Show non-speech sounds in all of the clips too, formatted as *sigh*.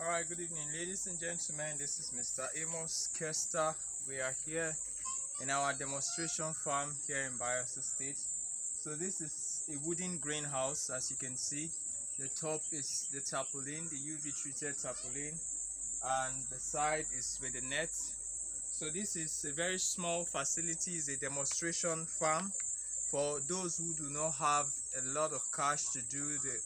All right, good evening, ladies and gentlemen. This is Mr. Amos Kester. We are here in our demonstration farm here in Bayelsa State. So this is a wooden greenhouse, as you can see. The top is the tarpaulin, the UV treated tarpaulin, and the side is with the net. So this is a very small facility, it's a demonstration farm for those who do not have a lot of cash to do the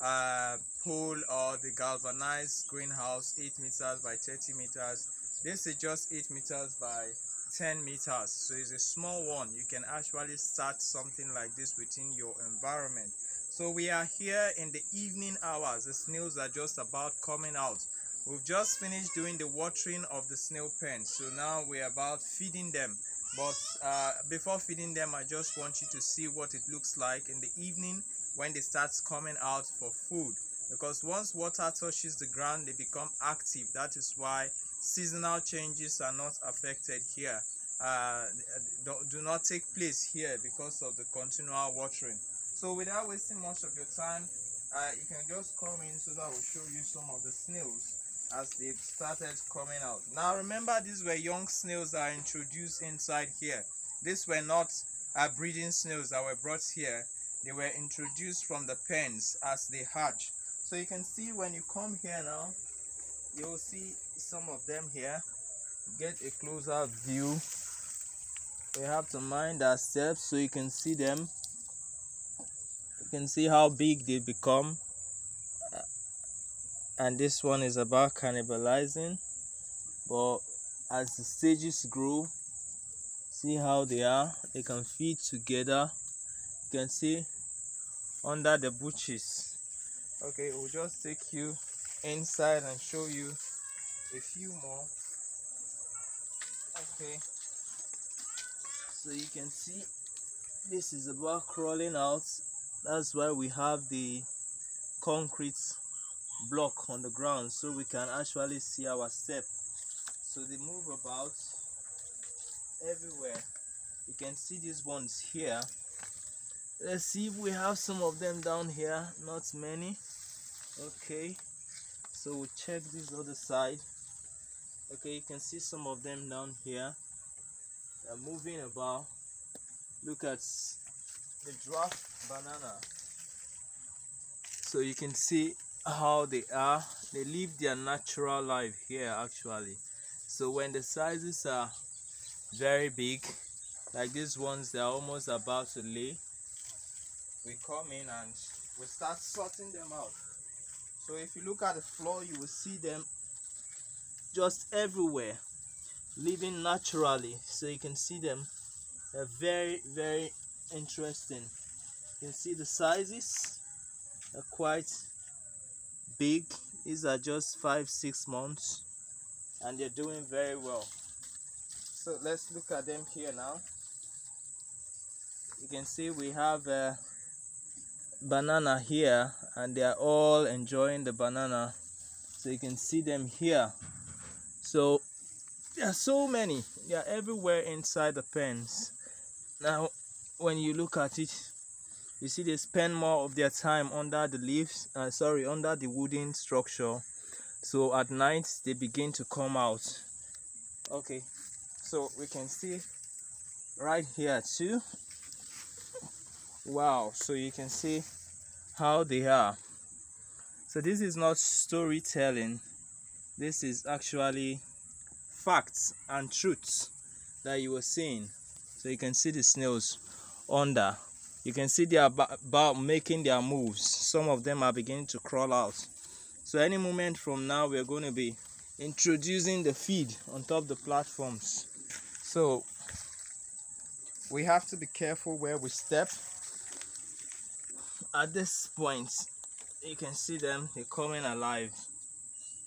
uh, pole or the galvanized greenhouse 8 meters by 30 meters. This is just 8 meters by 10 meters. So it's a small one. You can actually start something like this within your environment. So we are here in the evening hours. The snails are just about coming out. We've just finished doing the watering of the snail pen. So now we're about feeding them. But uh, before feeding them i just want you to see what it looks like in the evening when they start coming out for food. Because once water touches the ground they become active. That is why seasonal changes are not affected here. Uh, do, not take place here because of the continual watering. So without wasting much of your time uh, you can just come in so that I will show you some of the snails as they've started coming out. Now remember these were young snails that are introduced inside here. These were not uh, breeding snails that were brought here they were introduced from the pens as they hatch. So you can see when you come here now you'll see some of them here. Get a closer view. We have to mind our steps so you can see them. You can see how big they become. Uh, and this one is about cannibalizing. But as the stages grow see how they are. They can feed together you can see under the bushes. Okay we'll just take you inside and show you a few more. Okay. So you can see this is about crawling out. That's why we have the concrete block on the ground so we can actually see our step. So they move about everywhere. You can see these ones here let's see if we have some of them down here. Not many. Okay. So we'll check this other side. Okay you can see some of them down here. They're moving about. Look at the dwarf banana. So you can see how they are. They live their natural life here actually. So when the sizes are very big like these ones they're almost about to lay we come in and we start sorting them out. So if you look at the floor you will see them just everywhere living naturally. So you can see them they're very very interesting. You can see the sizes are quite big. These are just five six months and they're doing very well. So let's look at them here now. You can see we have uh, banana here and they are all enjoying the banana. So you can see them here. So there are so many. They are everywhere inside the pens. Now when you look at it you see they spend more of their time under the leaves uh, sorry under the wooden structure. So at night they begin to come out. Okay. So we can see right here too wow so you can see how they are. So this is not storytelling. This is actually facts and truths that you were seeing. So you can see the snails under. You can see they are about making their moves. Some of them are beginning to crawl out. So any moment from now we're going to be introducing the feed on top the platforms. So we have to be careful where we step at this point you can see them they're coming alive.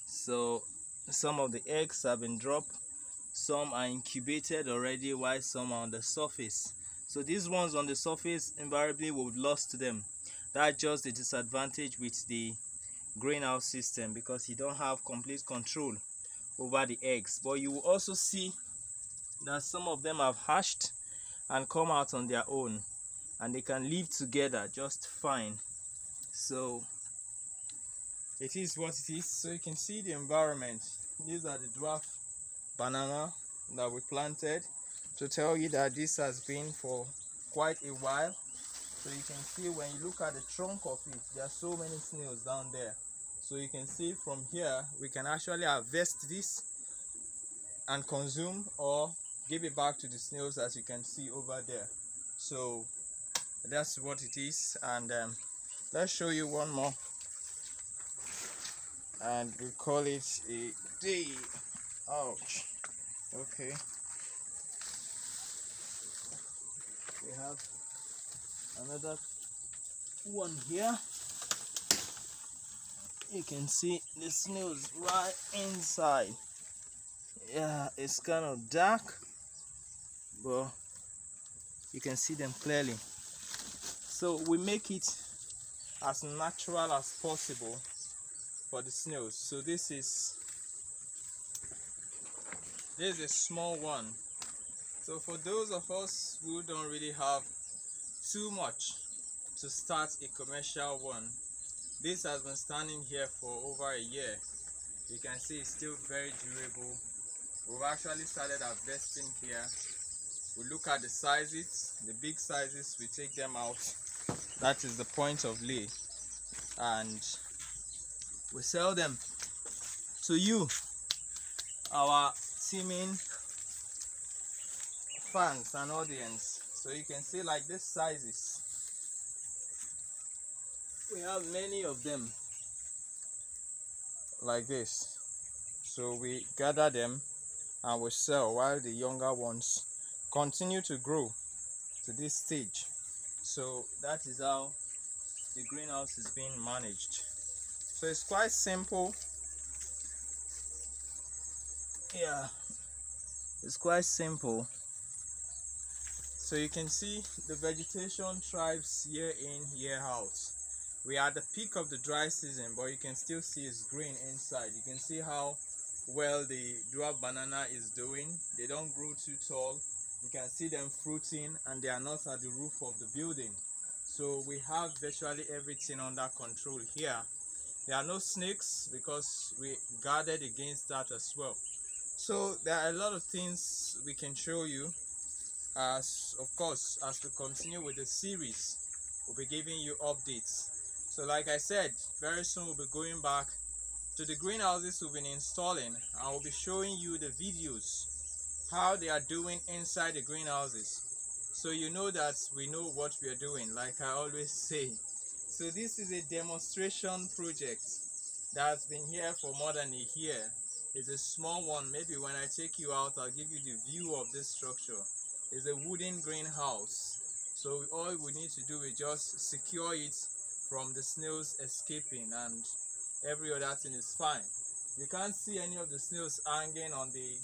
So some of the eggs have been dropped. Some are incubated already while some are on the surface. So these ones on the surface invariably will lost to them. That's just the disadvantage with the greenhouse system because you don't have complete control over the eggs. But you will also see that some of them have hatched and come out on their own and they can live together just fine. So it is what it is. So you can see the environment. These are the dwarf banana that we planted. To tell you that this has been for quite a while. So you can see when you look at the trunk of it there are so many snails down there. So you can see from here we can actually harvest this and consume or give it back to the snails as you can see over there. So that's what it is and um, let's show you one more. And we call it a day ouch okay. We have another one here. You can see the snails right inside. Yeah it's kind of dark but you can see them clearly so we make it as natural as possible for the snails. So this is this is a small one. So for those of us who don't really have too much to start a commercial one this has been standing here for over a year. You can see it's still very durable. We've actually started harvesting here. We look at the sizes the big sizes we take them out that is the point of lay. And we sell them to you our teeming fans and audience. So you can see like this sizes. We have many of them like this. So we gather them and we sell while the younger ones continue to grow to this stage so that is how the greenhouse is being managed. So it's quite simple. Yeah it's quite simple. So you can see the vegetation thrives year in year out. We are at the peak of the dry season but you can still see it's green inside. You can see how well the dwarf banana is doing. They don't grow too tall you can see them fruiting and they are not at the roof of the building. So we have virtually everything under control here. There are no snakes because we guarded against that as well. So there are a lot of things we can show you as of course as we continue with the series we'll be giving you updates. So like I said, very soon we'll be going back to the greenhouses we've been installing and we'll be showing you the videos how they are doing inside the greenhouses. So you know that we know what we are doing like I always *laughs* say. So this is a demonstration project that's been here for more than a year. It's a small one. Maybe when I take you out I'll give you the view of this structure. It's a wooden greenhouse. So all we need to do is just secure it from the snails escaping and every other thing is fine. You can't see any of the snails hanging on the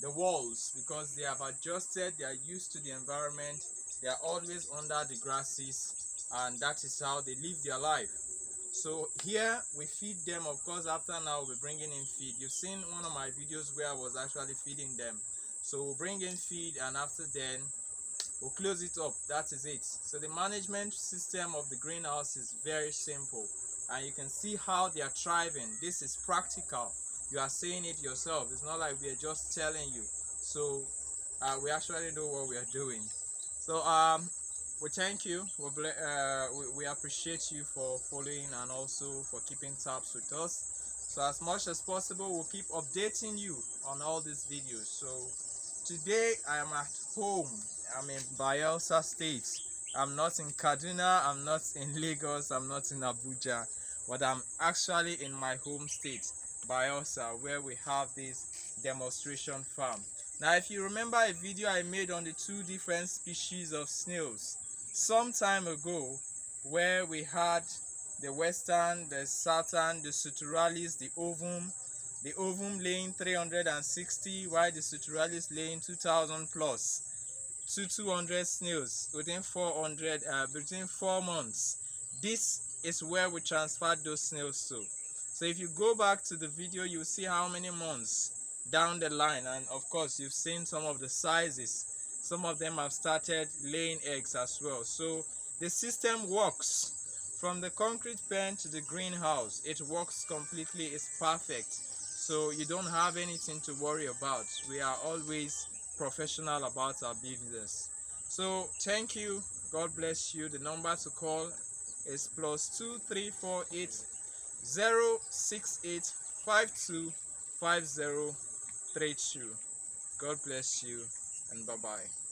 the walls because they have adjusted they are used to the environment they are always under the grasses and that is how they live their life. So here we feed them of course after now we'll be bringing in feed. You've seen one of my videos where i was actually feeding them. So we'll bring in feed and after then we'll close it up. That is it. So the management system of the greenhouse is very simple. And you can see how they are thriving. This is practical you are seeing it yourself. It's not like we are just telling you. So uh, we actually know what we are doing. So um we thank you. We, uh, we, we appreciate you for following and also for keeping tabs with us. So as much as possible we'll keep updating you on all these videos. So today i am at home. I'm in Bayelsa State. I'm not in Kaduna, I'm not in Lagos, I'm not in Abuja, but I'm actually in my home state, Bayelsa, where we have this demonstration farm. Now, if you remember a video I made on the two different species of snails some time ago, where we had the western, the southern, the Suturalis, the ovum, the ovum laying 360, while the Suturalis laying 2000 plus to 200 snails within 400 uh, between four months this is where we transferred those snails to so if you go back to the video you'll see how many months down the line and of course you've seen some of the sizes. Some of them have started laying eggs as well. So the system works. From the concrete pen to the greenhouse it works completely. It's perfect. So you don't have anything to worry about. We are always professional about our business. So thank you. God bless you. The number to call is plus two three four eight zero six eight five two five zero three two. God bless you and bye bye